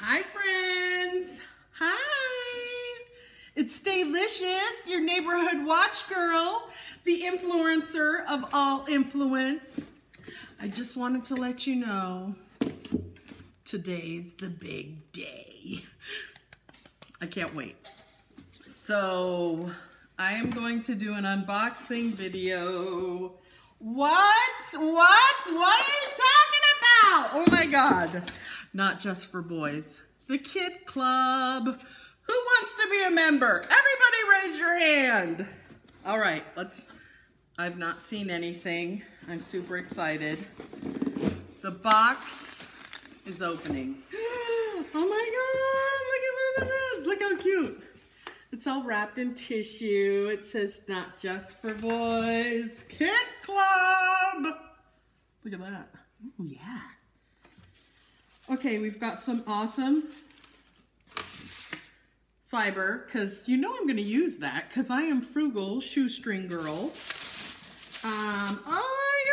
Hi, friends. Hi. It's Staylicious, your neighborhood watch girl, the influencer of all influence. I just wanted to let you know today's the big day. I can't wait. So, I am going to do an unboxing video. What? What? What are you talking about? Oh my God. Not just for boys. The Kit Club. Who wants to be a member? Everybody raise your hand. All right, let's, I've not seen anything. I'm super excited. The box is opening. Oh my God, look at, look at this. Look how cute. It's all wrapped in tissue. It says not just for boys. Kit Club. Look at that. Oh yeah. Okay, we've got some awesome fiber because you know I'm going to use that because I am frugal shoestring girl. Um, oh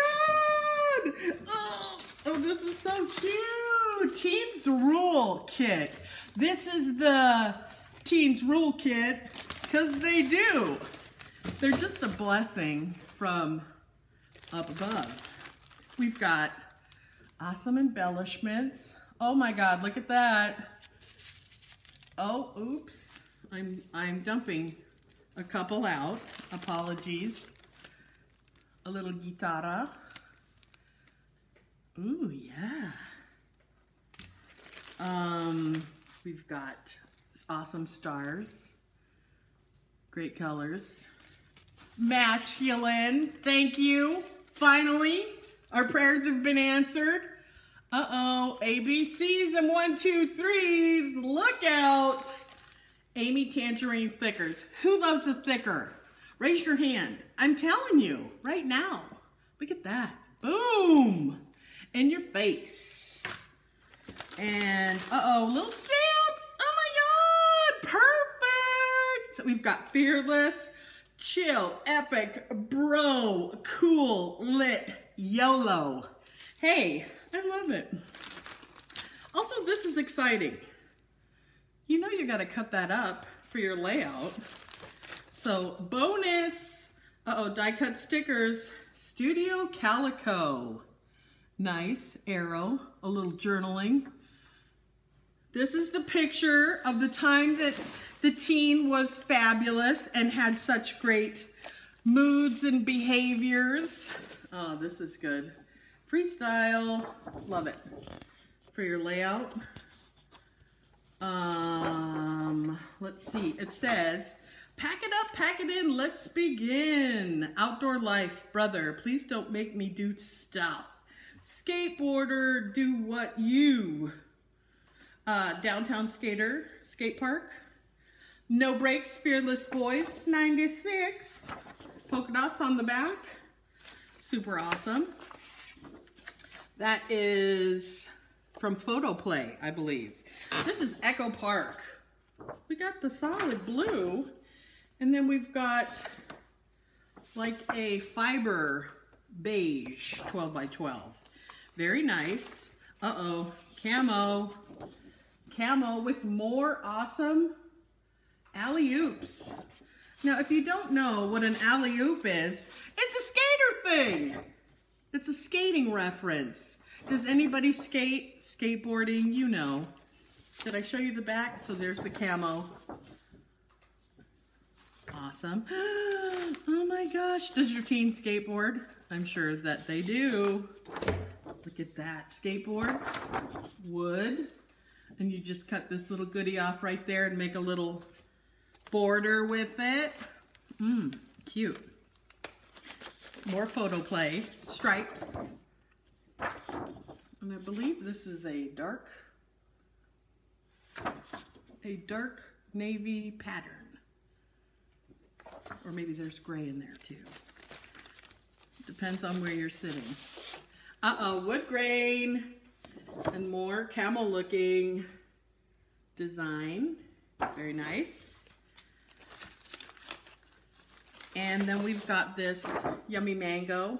my god! Oh, oh, this is so cute! Teens Rule Kit. This is the Teens Rule Kit because they do. They're just a blessing from up above. We've got awesome embellishments. Oh my God, look at that. Oh, oops. I'm, I'm dumping a couple out. Apologies. A little guitarra. Ooh, yeah. Um, we've got awesome stars. Great colors. Masculine. Thank you. Finally, our prayers have been answered. Uh-oh, ABCs and one, two, threes. Look out. Amy Tangerine Thickers. Who loves a thicker? Raise your hand. I'm telling you right now. Look at that. Boom. In your face. And uh-oh, little stamps. Oh my God. Perfect. We've got Fearless, Chill, Epic, Bro, Cool, Lit, YOLO. Hey, I love it. Also, this is exciting. You know you gotta cut that up for your layout. So bonus, uh-oh, die cut stickers, Studio Calico. Nice arrow, a little journaling. This is the picture of the time that the teen was fabulous and had such great moods and behaviors. Oh, this is good. Freestyle, love it. For your layout. Um, let's see, it says, pack it up, pack it in, let's begin. Outdoor life, brother, please don't make me do stuff. Skateboarder, do what you. Uh, downtown skater, skate park. No brakes, fearless boys, 96. Polka dots on the back. Super awesome. That is from Photoplay, I believe. This is Echo Park. We got the solid blue, and then we've got like a fiber beige 12 by 12. Very nice. Uh-oh, camo. Camo with more awesome alley-oops. Now, if you don't know what an alley-oop is, it's a skater thing. It's a skating reference. Does anybody skate? Skateboarding? You know. Did I show you the back? So there's the camo. Awesome. Oh my gosh. Does your teen skateboard? I'm sure that they do. Look at that. Skateboards. Wood. And you just cut this little goodie off right there and make a little border with it. Mmm, cute. More Photoplay. Stripes. And I believe this is a dark, a dark navy pattern. Or maybe there's gray in there too. Depends on where you're sitting. Uh-oh, wood grain and more camel looking design. Very nice. And then we've got this yummy mango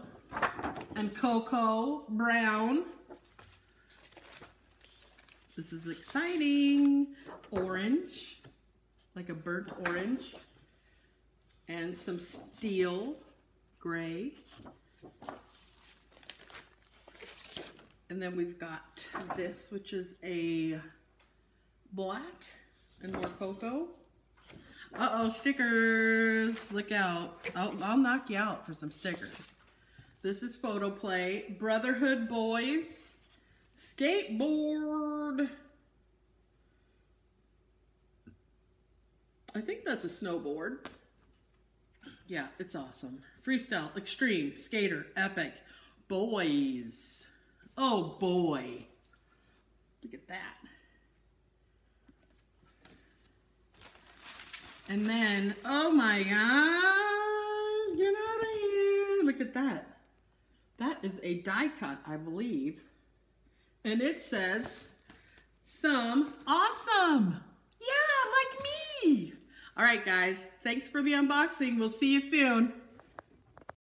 and cocoa brown. This is exciting. Orange, like a burnt orange. And some steel gray. And then we've got this, which is a black and more cocoa. Uh-oh, stickers. Look out. I'll, I'll knock you out for some stickers. This is Photo Play. Brotherhood Boys. Skateboard. I think that's a snowboard. Yeah, it's awesome. Freestyle, extreme, skater, epic. Boys. Oh boy. Look at that. And then, oh my gosh, get out of here. Look at that. That is a die cut, I believe. And it says, some awesome. Yeah, like me. All right, guys. Thanks for the unboxing. We'll see you soon.